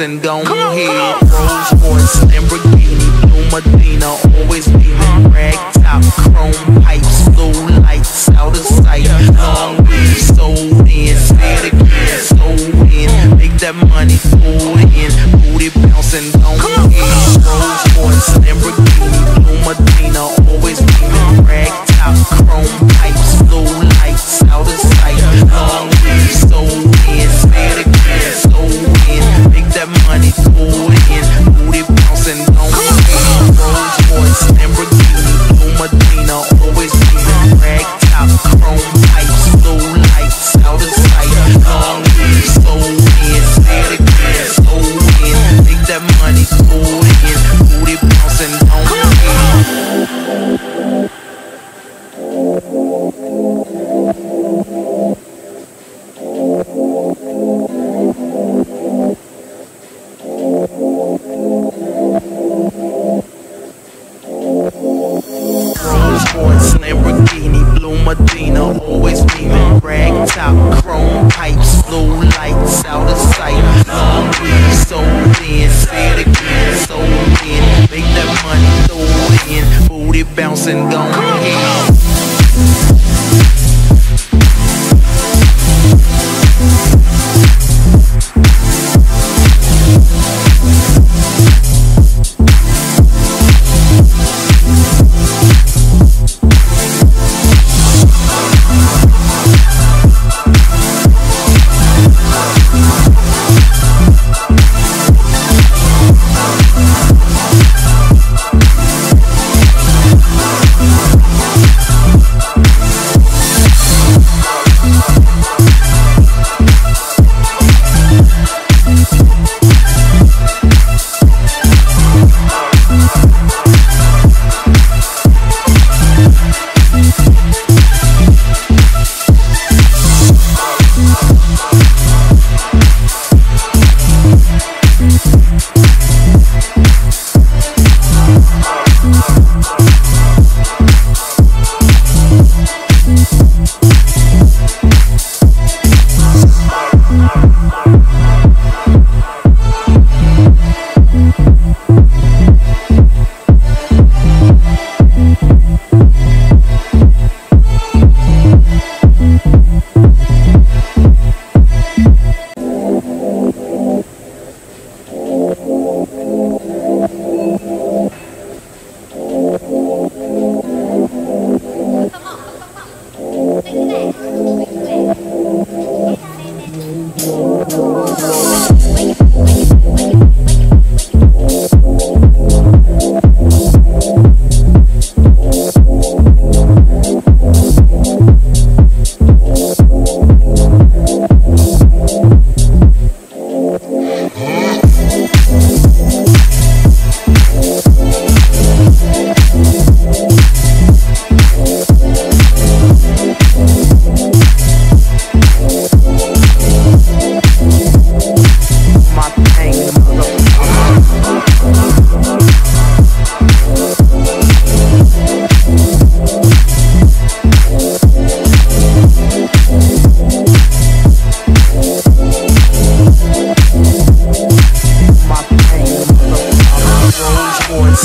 and go ahead. Rolls Royce, Lamborghini, Blue Medina, always beaming. Rag top, chrome pipes, blue lights, out of sight. Long weed, sold in, say it again, sold in. Make that money, pull in, booty bouncing, go ahead. Rolls Royce, Lamborghini, bouncing, going.